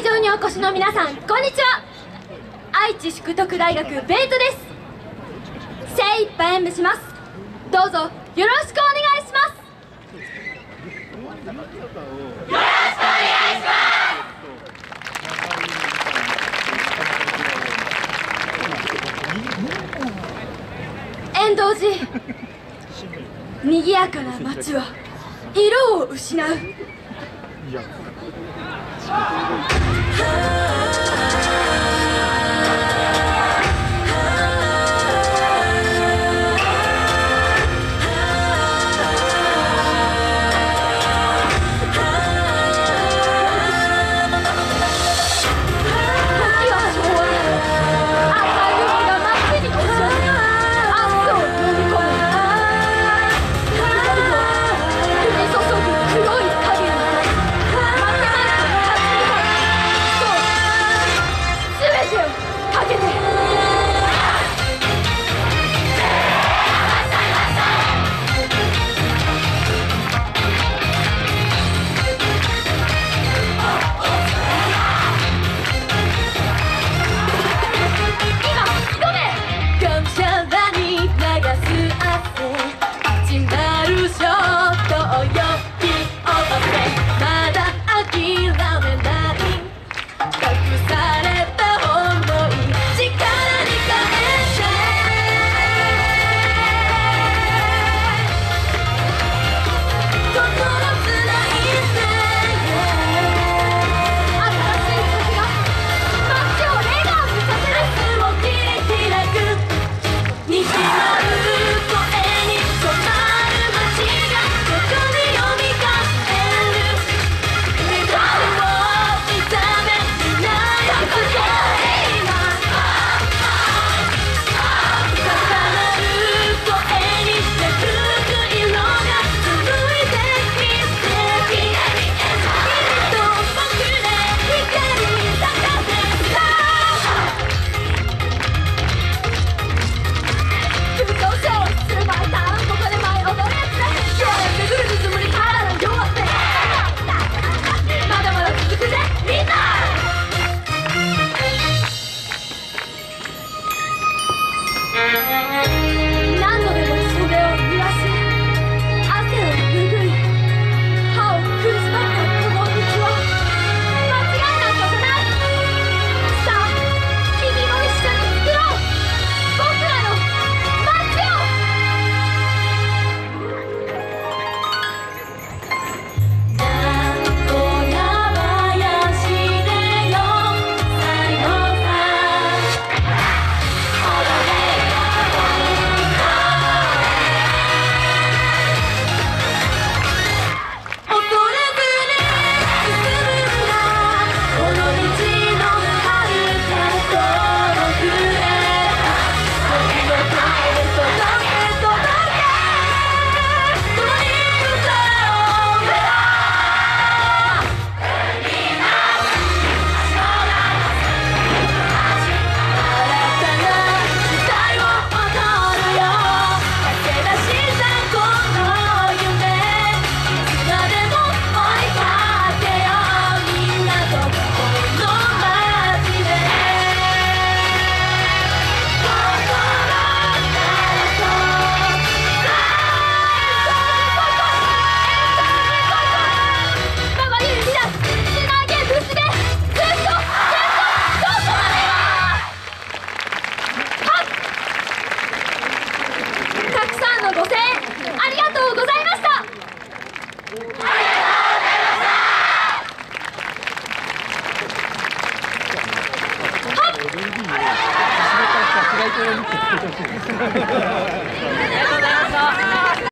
会場にお越しの皆さんこんにちは。愛知淑徳大学ベートです。精一杯演舞します。どうぞよろしくお願いします。よろしくお願いします。遠藤寺。賑やかな街は色を失う。Música 意外と見てくれてほしいです。